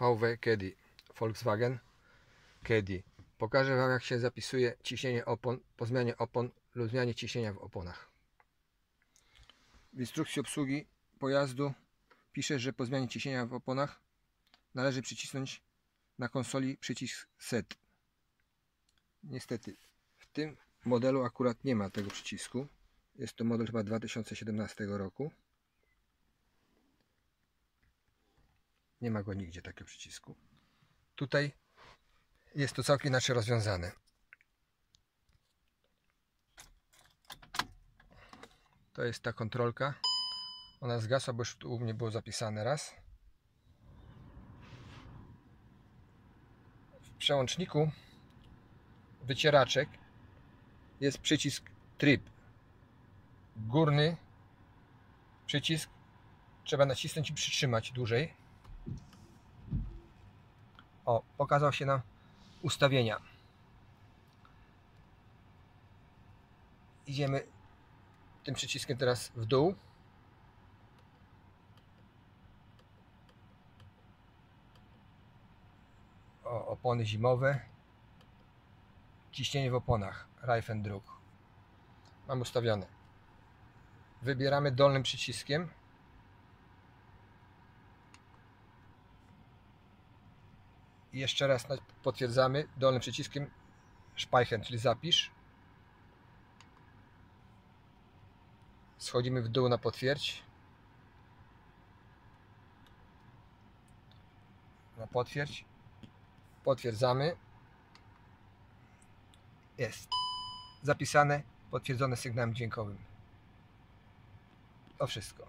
VW Caddy Volkswagen Caddy. Pokażę Wam jak się zapisuje ciśnienie opon po zmianie opon lub zmianie ciśnienia w oponach. W instrukcji obsługi pojazdu pisze, że po zmianie ciśnienia w oponach należy przycisnąć na konsoli przycisk SET. Niestety w tym modelu akurat nie ma tego przycisku. Jest to model chyba 2017 roku. Nie ma go nigdzie takiego przycisku. Tutaj jest to całkiem inaczej rozwiązane. To jest ta kontrolka. Ona zgasła, bo już u mnie było zapisane raz. W przełączniku wycieraczek jest przycisk tryb. Górny przycisk trzeba nacisnąć i przytrzymać dłużej. O, pokazał się nam ustawienia. Idziemy tym przyciskiem teraz w dół. O, opony zimowe. Ciśnienie w oponach. Reifendruck. Mam ustawione. Wybieramy dolnym przyciskiem. I jeszcze raz potwierdzamy dolnym przyciskiem Speichern, czyli zapisz. Schodzimy w dół na potwierdź. Na potwierdź. Potwierdzamy. Jest. Zapisane, potwierdzone sygnałem dźwiękowym. To wszystko.